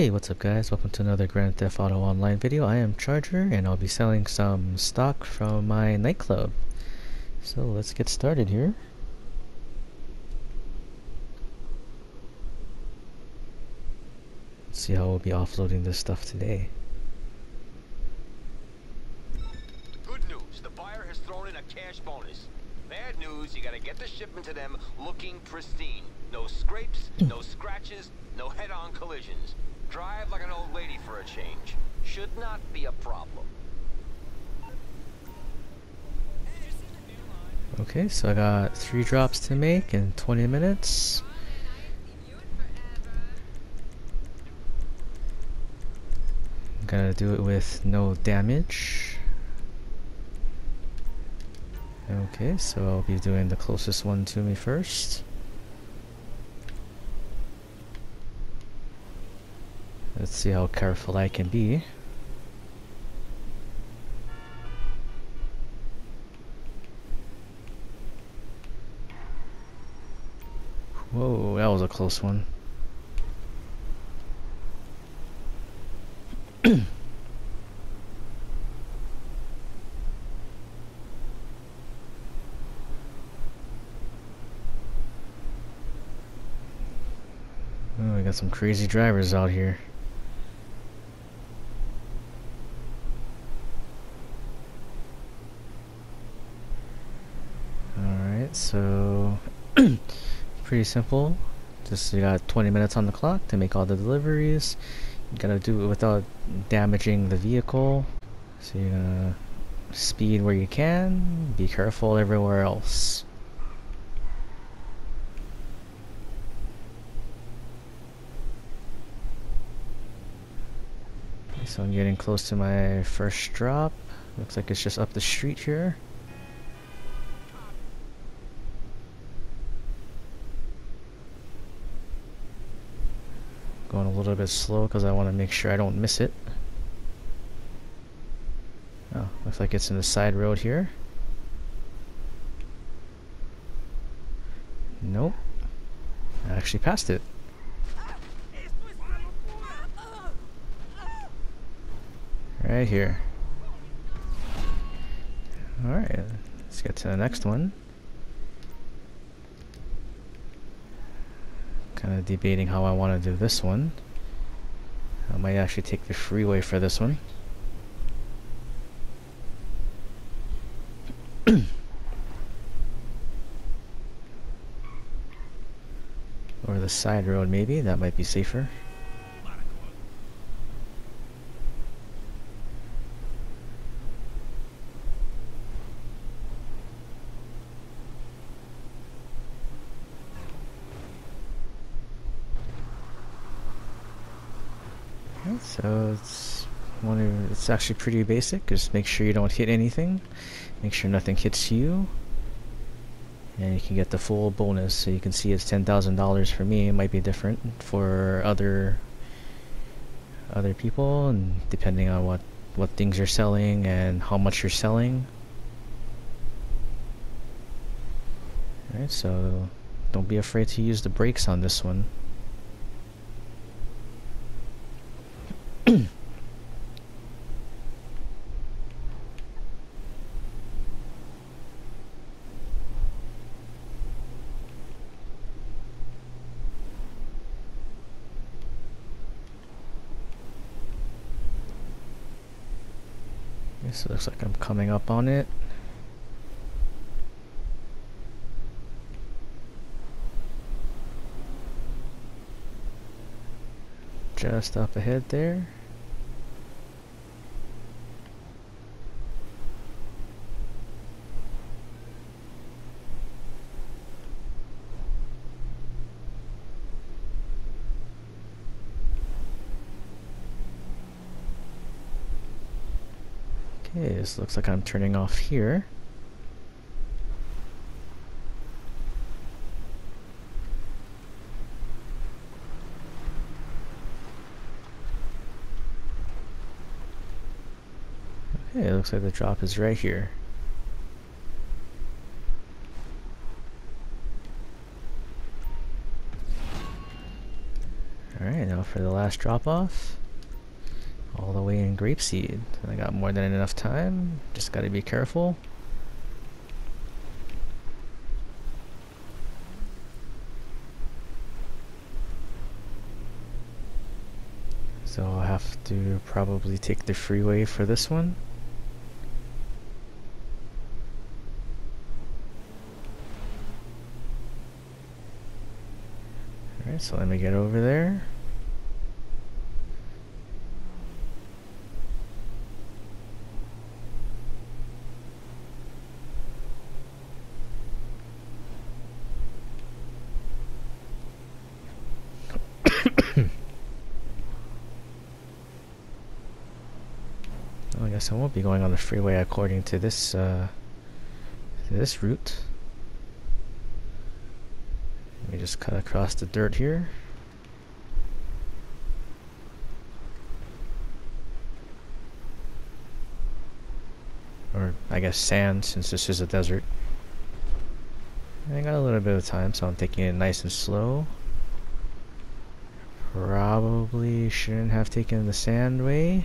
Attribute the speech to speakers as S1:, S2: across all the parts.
S1: Hey, what's up guys? Welcome to another Grand Theft Auto Online video. I am Charjer and I'll be selling some stock from my nightclub. So let's get started here. Let's see how we'll be offloading this stuff today.
S2: Good news, the buyer has thrown in a cash bonus. Bad news, you gotta get the shipment to them looking pristine. No scrapes, hmm. no scratches, no head-on collisions. Drive like an old lady for a change. Should not be a problem.
S1: Okay, so I got three drops to make in 20 minutes. I'm gonna do it with no damage. Okay, so I'll be doing the closest one to me first. Let's see how careful I can be. Whoa, that was a close one. oh, some crazy drivers out here. So pretty simple. Just you got 20 minutes on the clock to make all the deliveries. You gotta do it without damaging the vehicle. So you're gonna speed where you can, be careful everywhere else. So I'm getting close to my first drop. Looks like it's just up the street here. Going a little bit slow because I want to make sure I don't miss it. Oh, looks like it's in the side road here. Nope. I actually passed it. Right here. Alright, let's get to the next one. Kind of debating how I want to do this one. I might actually take the freeway for this one. or the side road maybe, that might be safer. So uh, it's one of, it's actually pretty basic. Just make sure you don't hit anything. Make sure nothing hits you. And you can get the full bonus. So you can see it's ten thousand dollars for me. It might be different for other other people, and depending on what what things you're selling and how much you're selling. Alright, so don't be afraid to use the brakes on this one. This looks like I'm coming up on it. Just up ahead there. Okay, this looks like I'm turning off here. Okay, it looks like the drop is right here. Alright, now for the last drop off. All the way in Grapeseed. I got more than enough time. Just gotta be careful. So I'll have to probably take the freeway for this one. Alright, so let me get over there. I guess I won't be going on the freeway according to this uh, this route. Let me just cut across the dirt here. Or I guess sand since this is a desert. I got a little bit of time so I'm taking it nice and slow. Probably shouldn't have taken the sand way.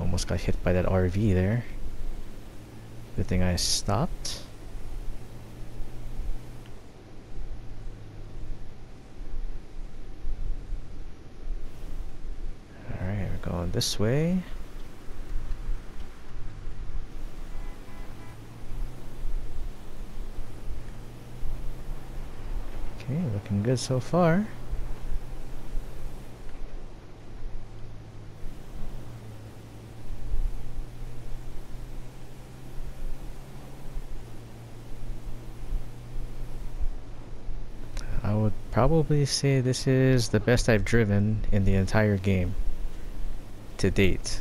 S1: Almost got hit by that RV there. Good thing I stopped. Alright, we're going this way. Okay, looking good so far. Probably say this is the best I've driven in the entire game to date.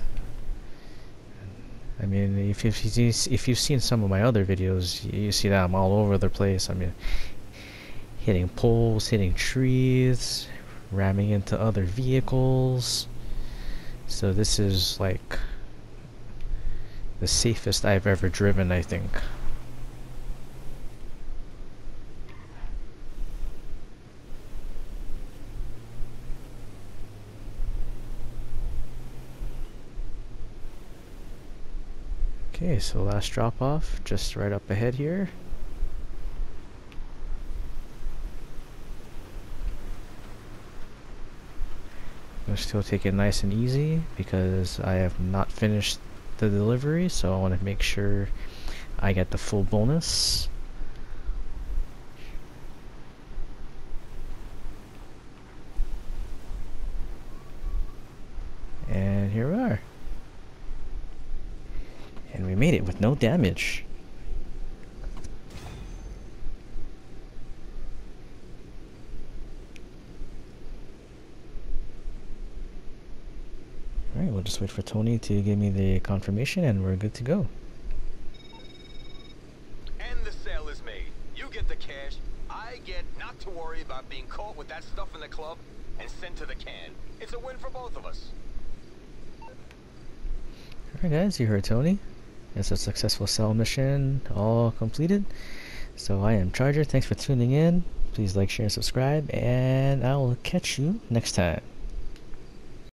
S1: I mean, if, if, you, if you've seen some of my other videos, you see that I'm all over the place. I mean, hitting poles, hitting trees, ramming into other vehicles. So this is like the safest I've ever driven, I think. Okay, so last drop off, just right up ahead here. I'm still take it nice and easy because I have not finished the delivery, so I want to make sure I get the full bonus. And here we are. And we made it with no damage. Alright, we'll just wait for Tony to give me the confirmation and we're good to go.
S2: And the sale is made. You get the cash. I get not to worry about being caught with that stuff in the club and sent to the can. It's a win for both of us.
S1: Alright guys, you heard Tony. It's a successful sell mission all completed. So I am Charjer. Thanks for tuning in. Please like, share, and subscribe. And I will catch you next time.